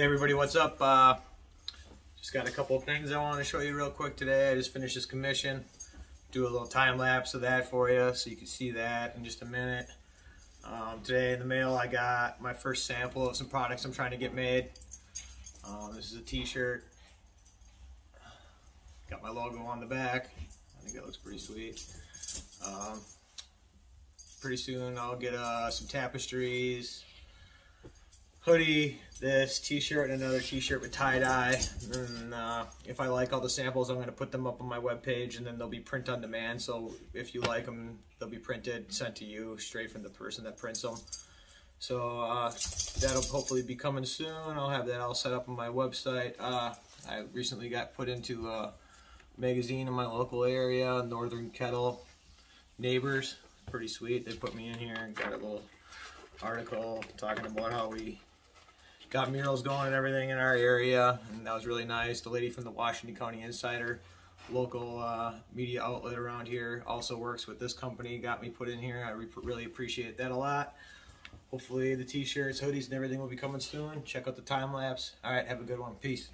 Hey everybody, what's up? Uh, just got a couple of things I want to show you real quick today. I just finished this commission. Do a little time lapse of that for you so you can see that in just a minute. Um, today in the mail I got my first sample of some products I'm trying to get made. Um, this is a t-shirt. Got my logo on the back. I think it looks pretty sweet. Um, pretty soon I'll get uh, some tapestries, hoodie, this t-shirt, and another t-shirt with tie-dye. And uh, if I like all the samples, I'm going to put them up on my webpage, and then they'll be print on demand. So if you like them, they'll be printed, sent to you straight from the person that prints them. So uh, that'll hopefully be coming soon. I'll have that all set up on my website. Uh, I recently got put into a magazine in my local area, Northern Kettle Neighbors. Pretty sweet. They put me in here and got a little article talking about how we got murals going and everything in our area, and that was really nice. The lady from the Washington County Insider, local uh, media outlet around here, also works with this company, got me put in here. I re really appreciate that a lot. Hopefully the t-shirts, hoodies, and everything will be coming soon. Check out the time lapse. All right, have a good one. Peace.